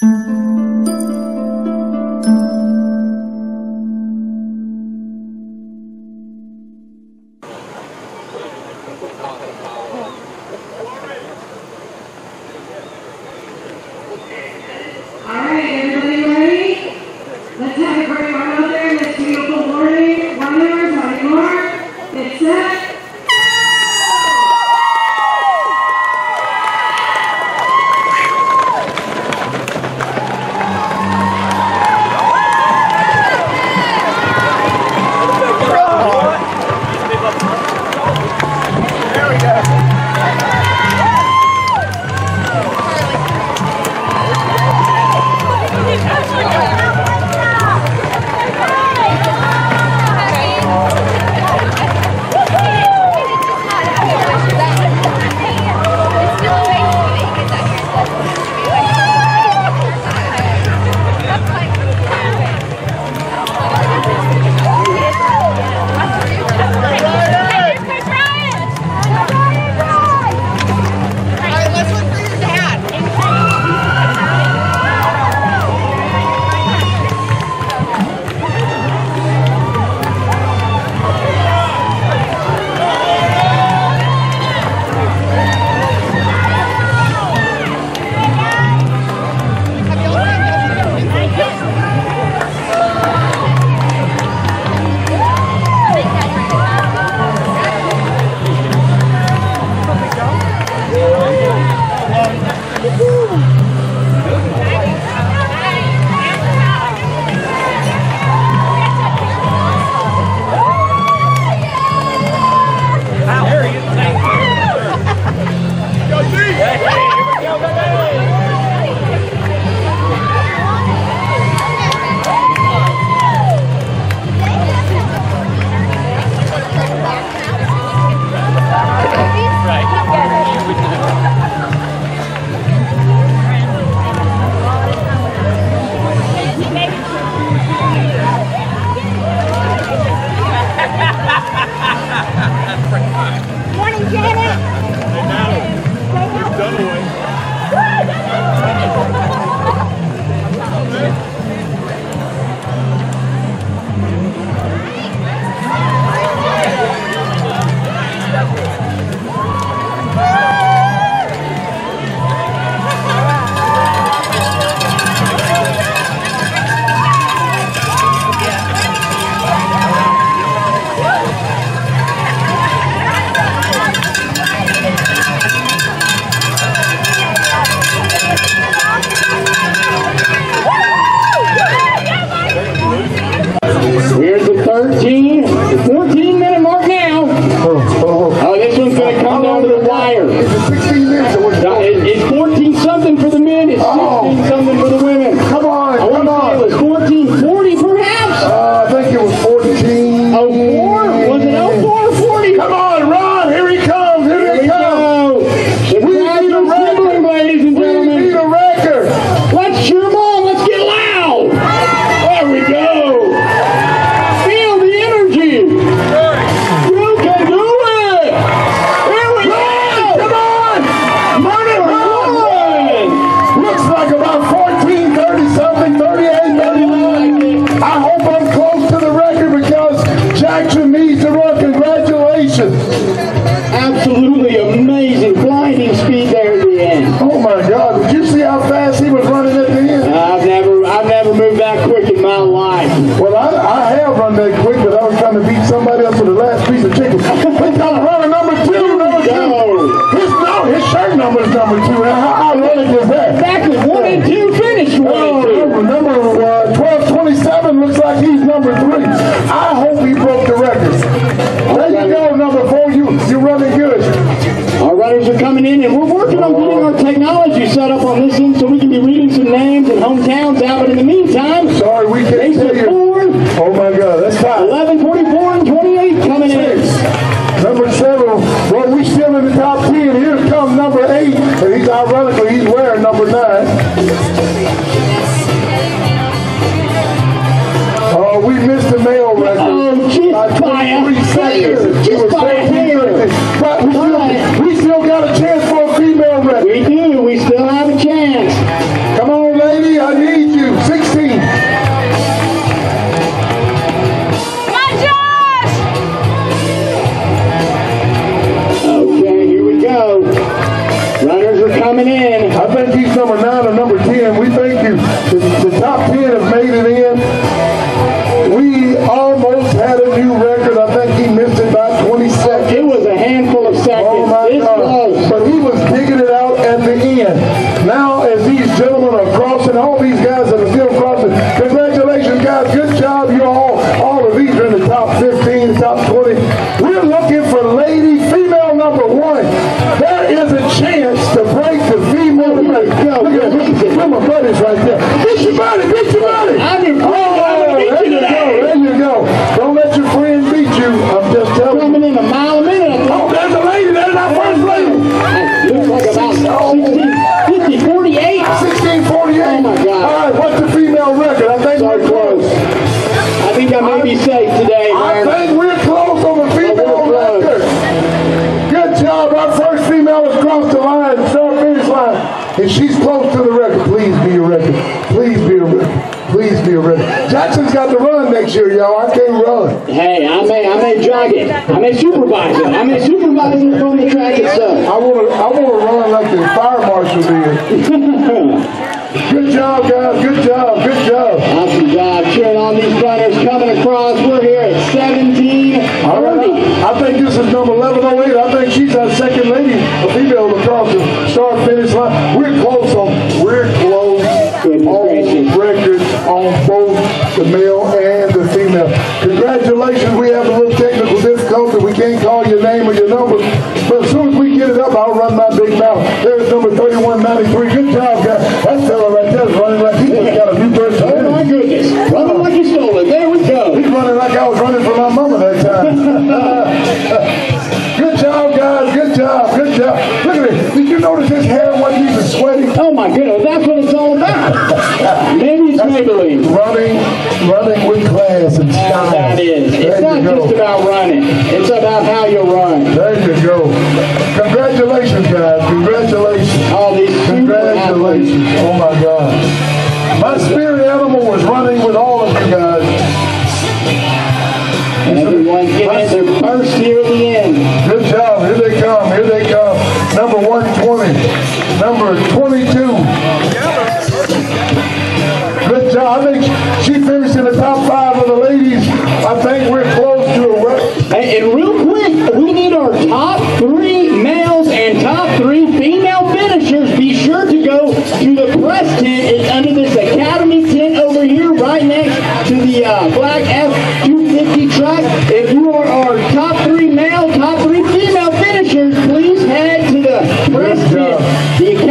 All say on these runners coming across. We're here at 17. All right. I think this is number 1108. running, running with class and style. That is. It's not just about Yeah.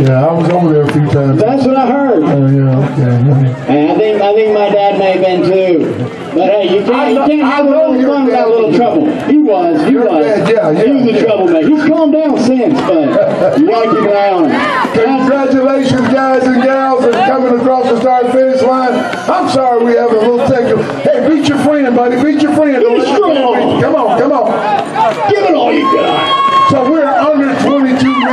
Yeah, I was over there a few times. That's what I heard. Oh yeah, okay. And I think I think my dad may have been too. But hey, you can't you can't have a little fun without a little trouble. He was, he Your was. dad, yeah, yeah, He was a yeah. troublemaker. He's calmed down since, but you gotta keep an eye on him. Congratulations, guys and gals, for coming across the start finish line. I'm sorry we have a little technical. Hey, beat your friend, buddy. Beat your friend. Don't let your friend strong. Come on, come on. Give it all you got. So we're under 22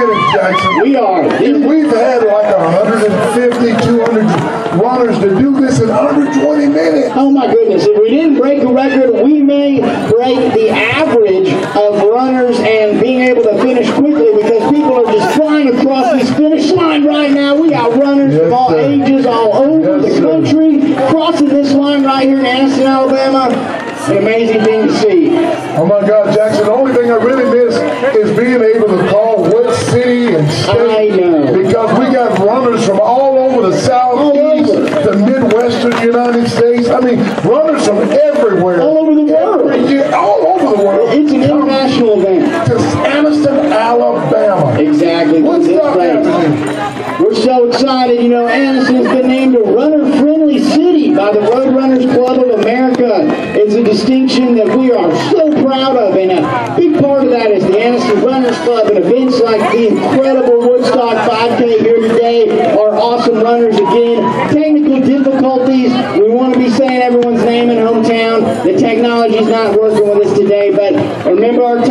minutes, Jackson. We are. We've had like 150, 200 runners to do this in under 20 minutes. Oh my goodness, if we didn't break a record, we may break the average of runners and being able to finish quickly because people are just flying across this finish line right now. We got runners Yes, from all sir. ages, all over Yes, the sir. country, crossing this line right here in Anniston, Alabama. An amazing thing to see. Oh my God, Jackson, the only thing I really miss is being able to call what city and state. I know. Because we got runners from all over the southeast, over. the midwestern United States. I mean, runners from everywhere. All over the world. Every year, all over the world. It's an international event. To Anniston, Alabama. Exactly. What's This up place. happening? We're so excited. You know, Anniston's been named a runner-friendly city by the Road Runners Club of America. It's a distinction that we are so proud of, and a big part of that is the Anniston Runners Club and events like the incredible Woodstock 5K here today. Our awesome runners again. Technical difficulties. We want to be saying everyone's name and hometown. The technology's not working with us today, but remember our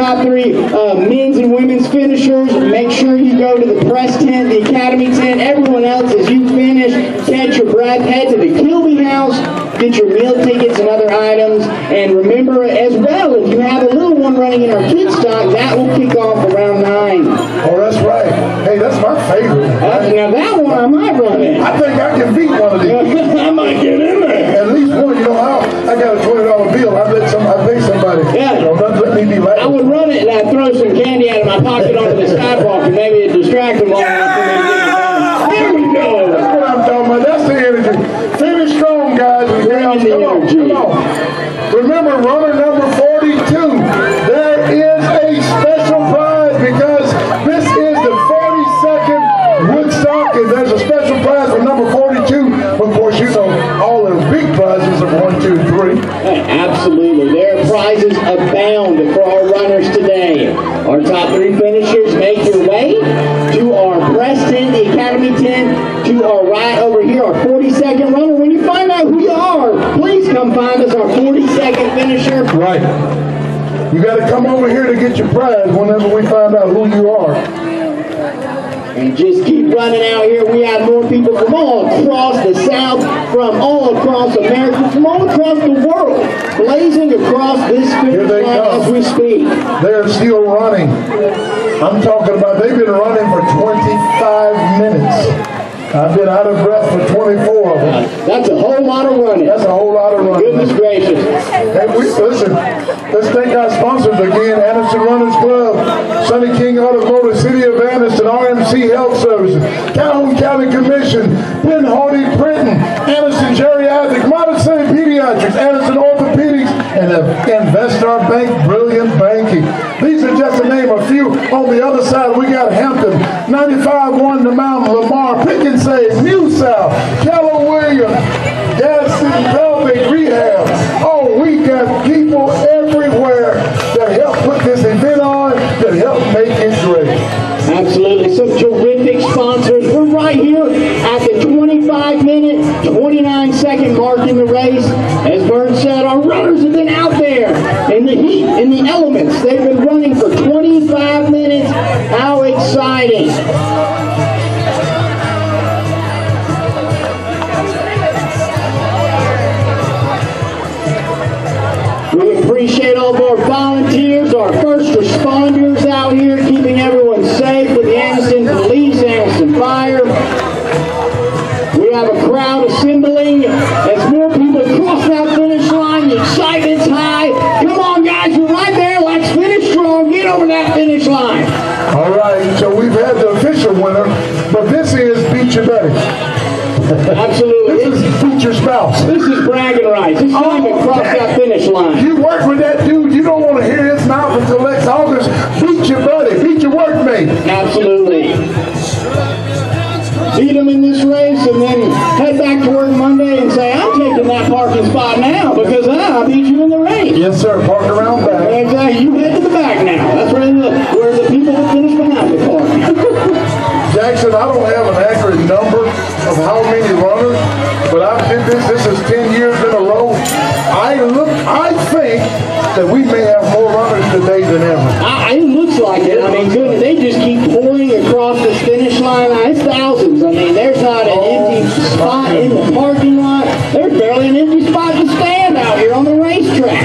uh, men's and women's finishers. Make sure you go to the press tent, the academy tent. Everyone else, as you finish, catch your breath, head to the Kilby House, get your meal tickets and other items. And remember as well, if you have a little one running in our kids stock, that will kick off around nine. Oh, that's right. Hey, that's my favorite. Uh, now that one I might run in. I think I can beat one of these. I might get in there. At least one, you know how I got a twenty dollar bill. I bet some, I pay somebody. Yeah. You know, not let me be late. I would run it and I'd throw some candy out of my pocket onto the sidewalk and maybe it'd distract them long enough for me to we go. That's what I'm talking about. That's the energy. Strong, guys on. Remember, runner number 42. There is a special prize because this is the 42nd Woodstock, and there's a special prize for number 42. Of course, you know all the big prizes one, two, three. Absolutely. Over here to get your prize whenever we find out who you are. And just keep running out here. We have more people from all across the South, from all across America, from all across the world, blazing across this finish line come. as we speak. They're still running. I'm talking about they've been running for 25 minutes. I've been out of breath for 24 of them. That's a whole lot of running. That's a whole lot of running. Goodness gracious. Hey, we, listen, let's thank our sponsors again, Anniston Runners Club, Sunny King Automotive, City of Anniston, RMC Health Services, Calhoun County Commission, Ben Hardy Printing, Anniston Geriatric, Modern City Pediatrics, Anniston Orthopedics, and Investor Bank Brilliant Banking. These are just to name a few. On the other side, we got Hampton, 95-1 to Mount Lamar, Pick and Save, New South, Keller Williams, Gadsden Pelvic Rehab. Oh, we got people everywhere that help put this event on, that help make it great. Absolutely. Some terrific sponsors. We're right here at the 25 minute, 29 second mark in the race. As Bert said, our runners have been out the heat, in the elements. They've been running for 25 minutes. How exciting. We appreciate all of our volunteers, Absolutely. This is feature spouse. This is bragging rights. This is oh, to cross that finish line. You work with that dude, you don't want to hear his mouth until next August. Beat your buddy, beat your workmate. Absolutely. Beat him in this race and then head back to work Monday and say, I'm taking that parking spot now because ah, I beat you in the race. Yes, sir. Park around back. Exactly. You head to the back now. That's where the finished Jackson, I don't have an accurate number of how many runners, but I've did this, this is 10 years in a row. I look, I think that we may have more runners today than ever. I, it looks like it. I mean, they just keep pouring across this finish line. It's thousands. I mean, there's not an oh, empty spot in the parking lot. There's barely an empty spot to stand out here on the racetrack.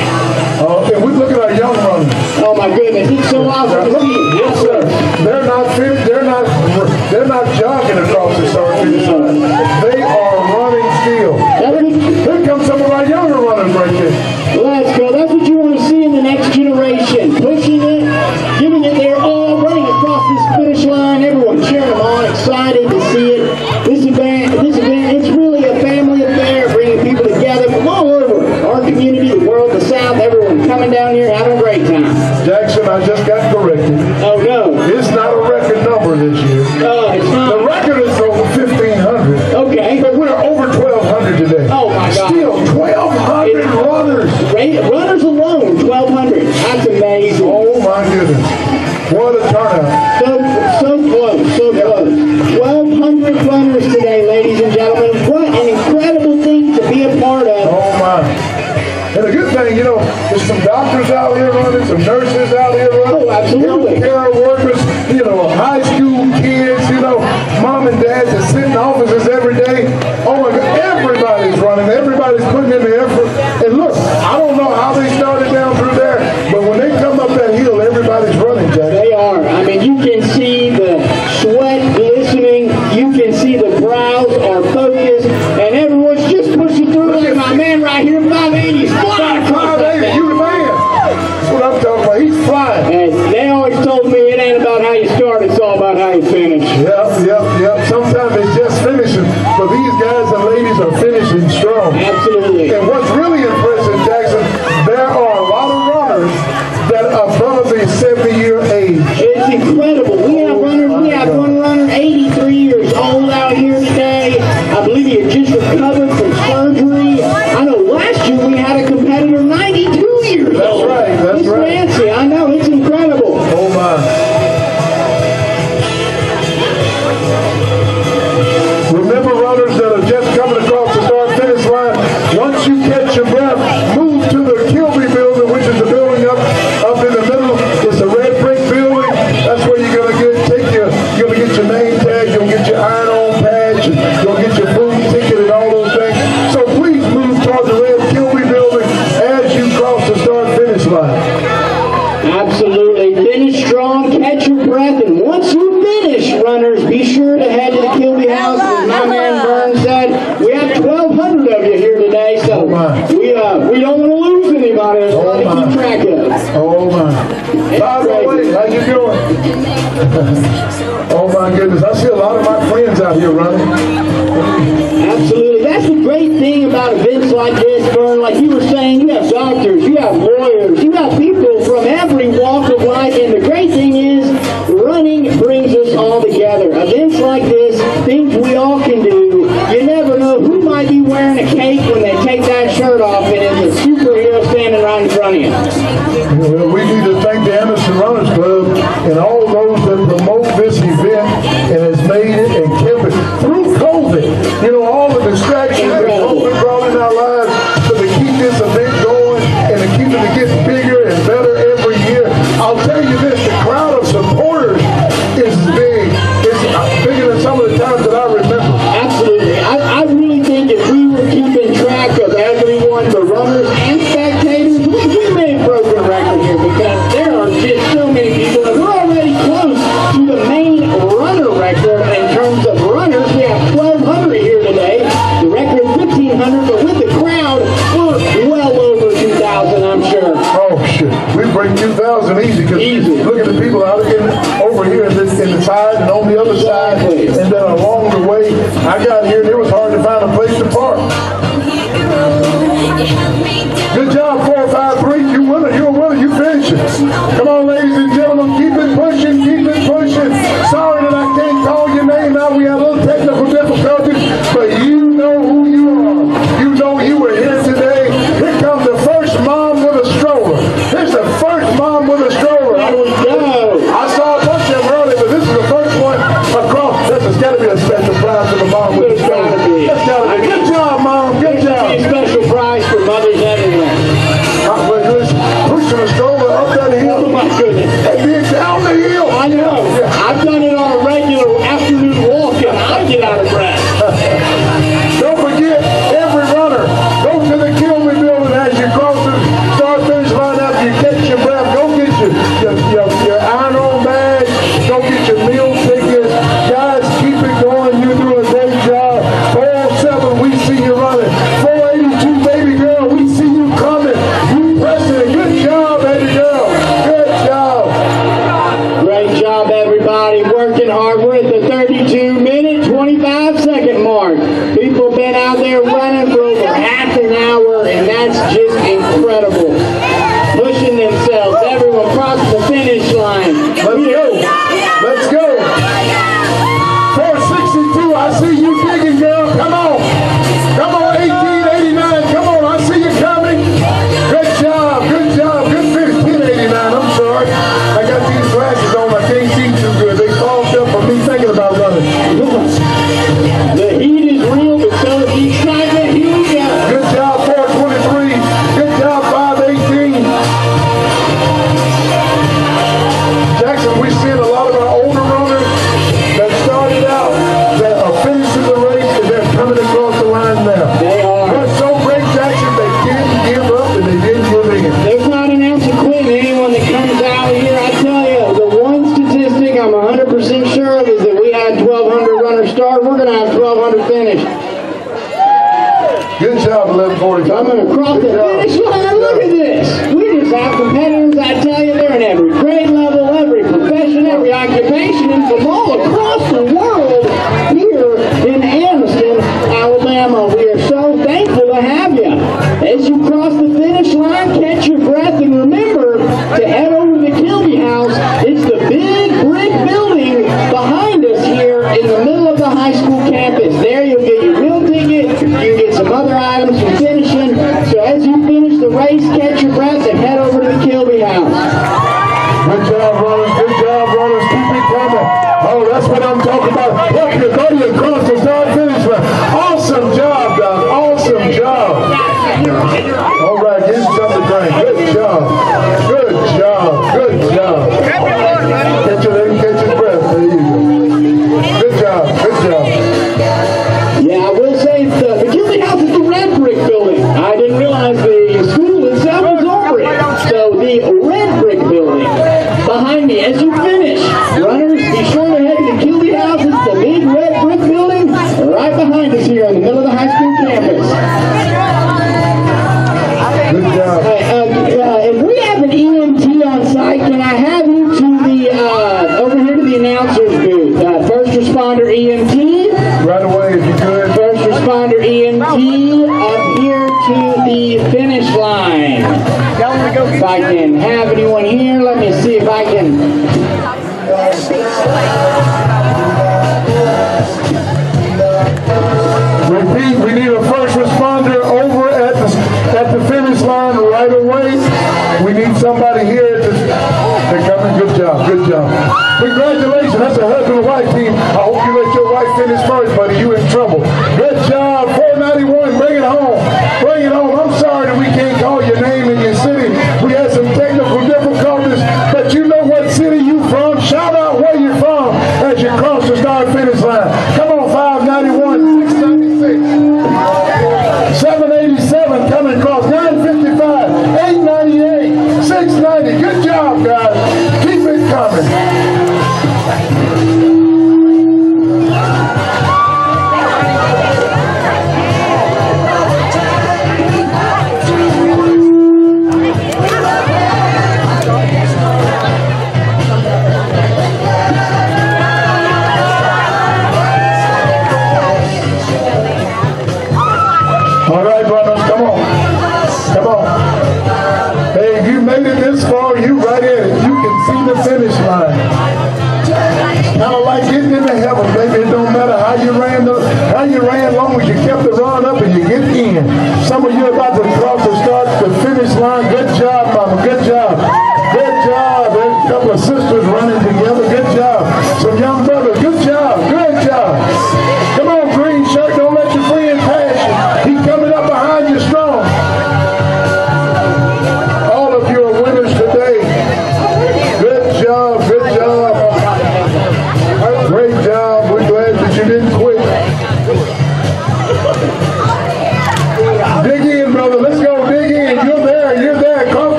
Oh, uh, and we look at our young runners. Oh, my goodness. It's so awesome. They're not jogging across the start finish line. They are running steel. Here comes some of our younger runners right there. Let's go. That's what you want to see in the next generation.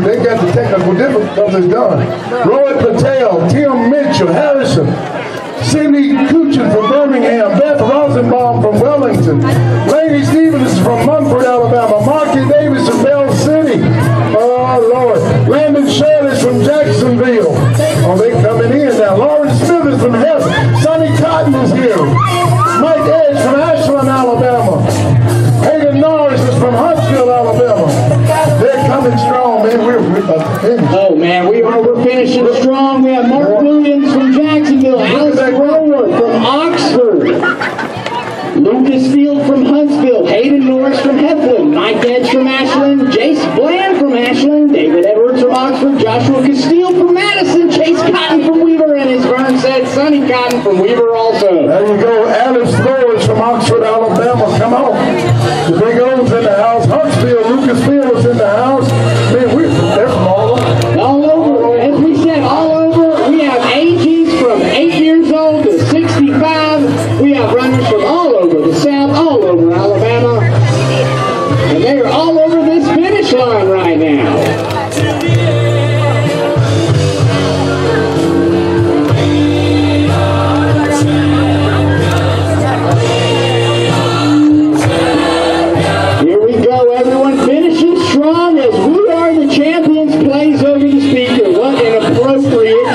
and they got the technical difficulties done. Roy Patel, Tim Mitchell, Harrison, Sidney Kuchin from Birmingham, Beth Rosenbaum from Wellington, Lady Stevens from Munford, Alabama, Marky Davis from Bell City, oh Lord, Landon Shirley from Jacksonville, oh they coming in now, Lauren Smith is from Heaven, Sonny Cotton is here, Mike Edge from Ashland, Alabama, Hayden Norris is from Huntsville, Alabama, they're coming strong. Oh man, we're, we're Oh man, we are. We're finishing strong. We have Mark Williams from Jacksonville, Alex Roller from Oxford, Lucas Field from Huntsville, Hayden Norris from Heflin, Mike Edge from Ashland, Jace Bland from Ashland, David Edwards from Oxford, Joshua Castile from Madison, Chase Cotton from Weaver, and as Vern said, Sonny Cotton from Weaver also. There you go. appropriate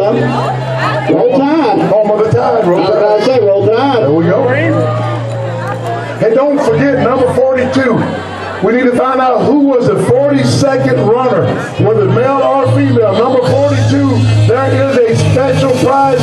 Florida. Roll Tide. Home of the Tide. Roll Tide. I say, Roll Tide. There we go. And don't forget number 42. We need to find out who was the 42nd runner, whether male or female. Number 42, there is a special prize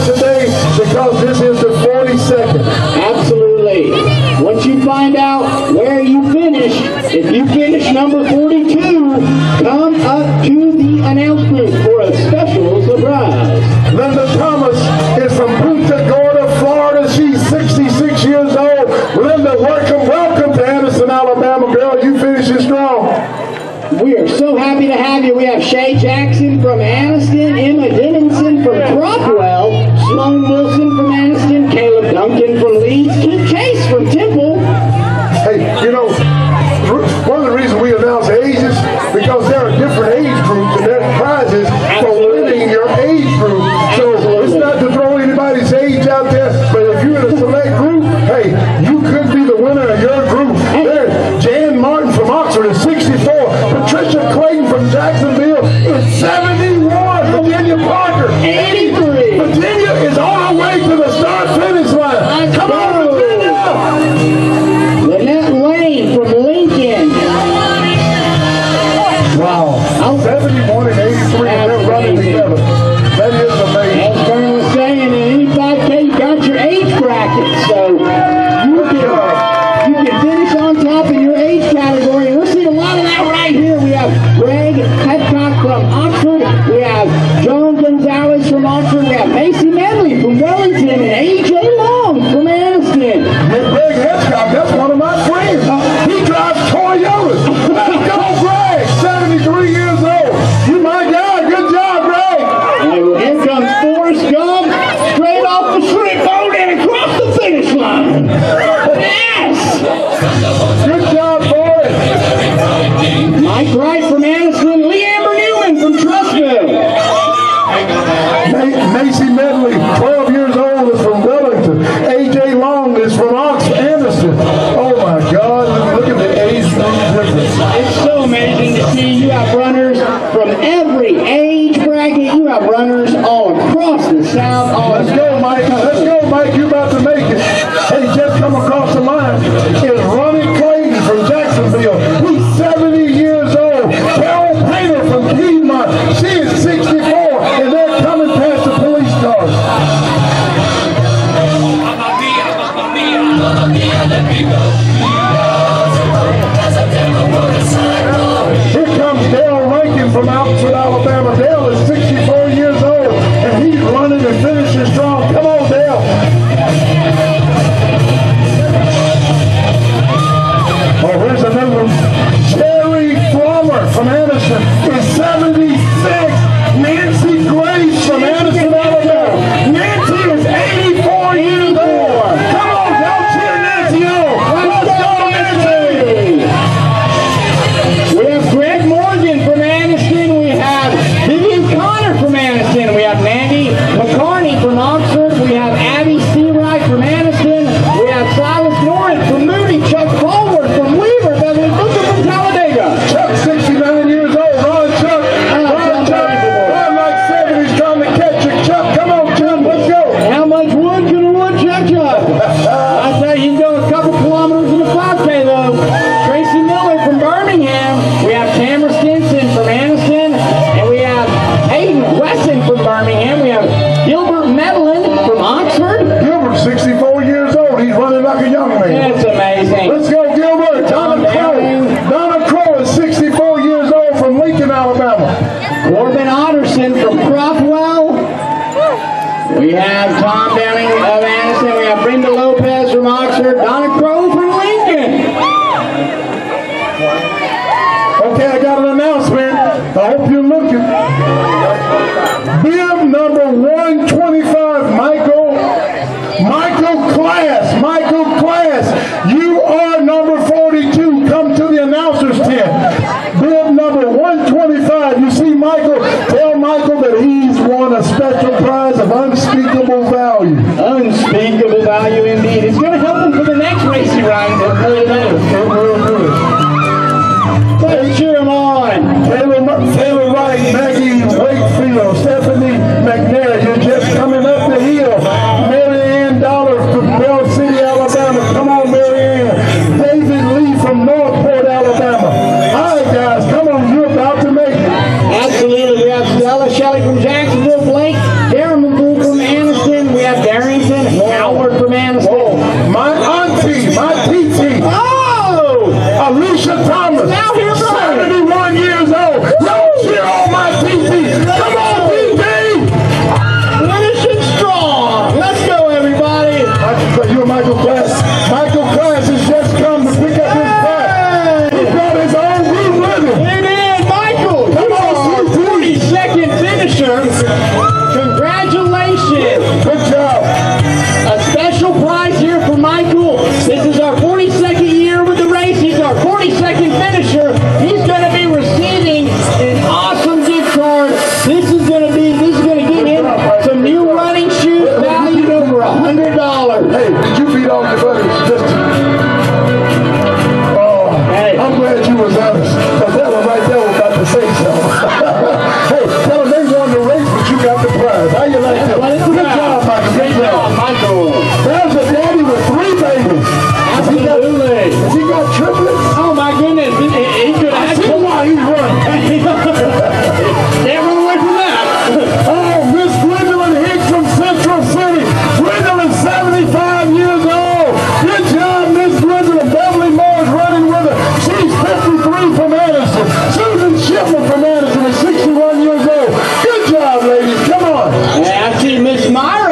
I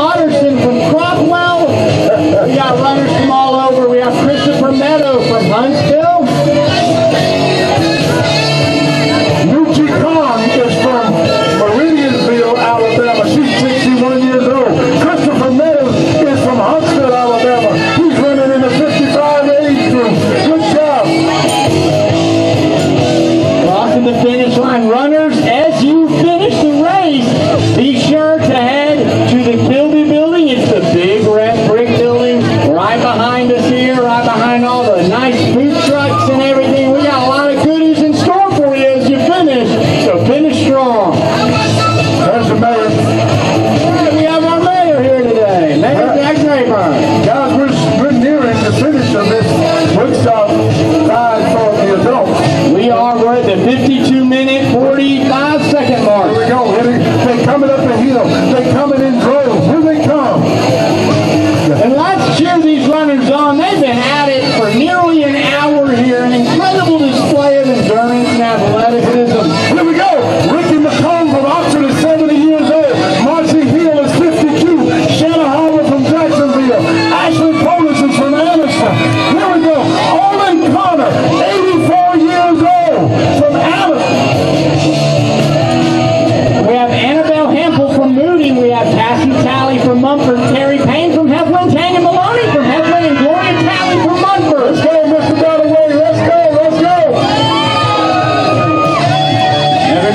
Corbin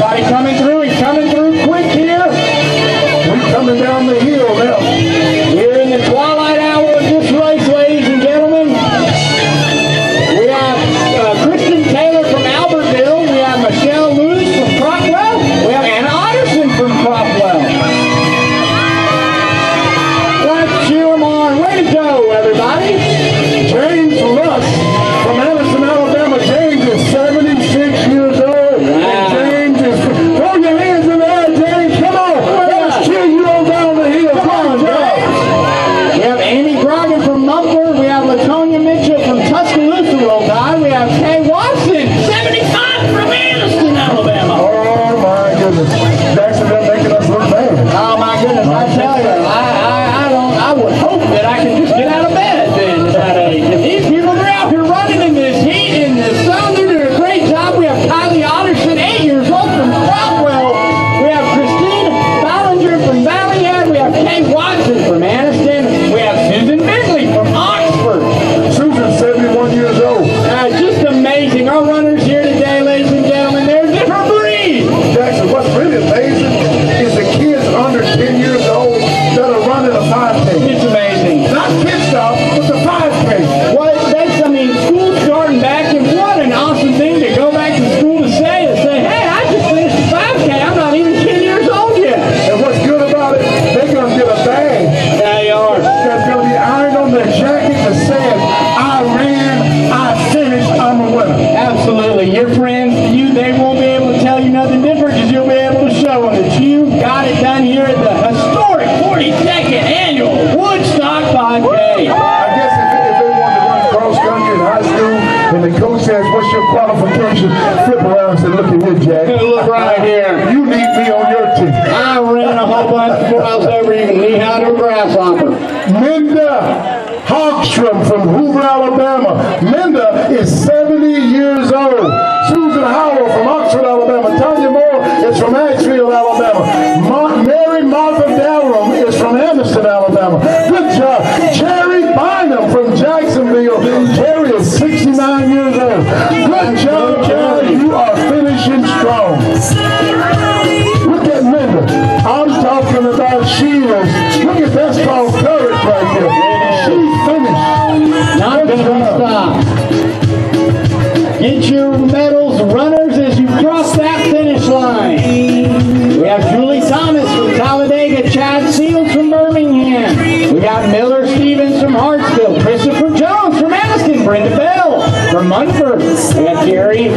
Everybody coming through. He's coming through quick here. We're coming down the hill now. The attracting the stop. Get your medals, runners, as you cross that finish line. We have Julie Thomas from Talladega, Chad Seals from Birmingham. We got Miller Stevens from Hartsville, Christopher Jones from Anniston, Brenda Bell from Munford. We got Gary